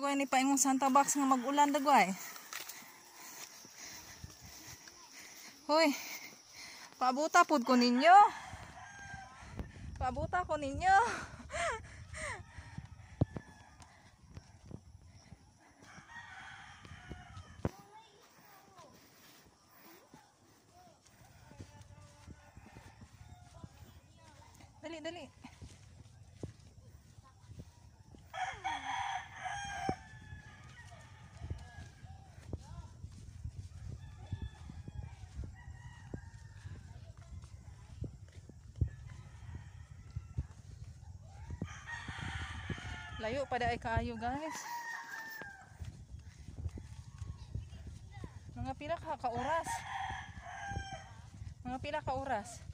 Dagway ni paingong Santa Box nga mag-ulan dagway. Hoy. Paabuta pud ko ninyo. Paabuta ko ninyo. Dali, dali. Layo pa ay kaayo guys. Mga pila ka ka oras. Mga pila ka oras.